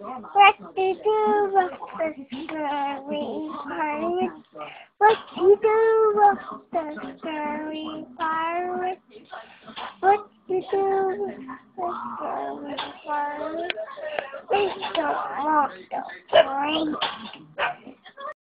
What do do with the scary pirate? What do you do with the scary pirate? What do do with the scary pirate? They don't want the drink.